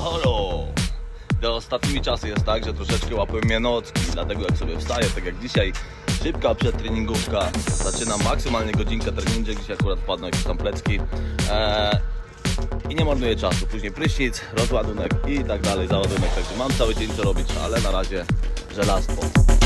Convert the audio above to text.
halo! Do ostatnimi czasy jest tak, że troszeczkę łapią mnie nocki, dlatego jak sobie wstaję, tak jak dzisiaj, szybka przedtreningówka, zaczynam maksymalnie godzinkę treningu, dzisiaj akurat wpadną jakieś tam plecki eee, i nie marnuję czasu, później prysznic, rozładunek i tak dalej, załadunek, także mam cały dzień co robić, ale na razie żelastwo.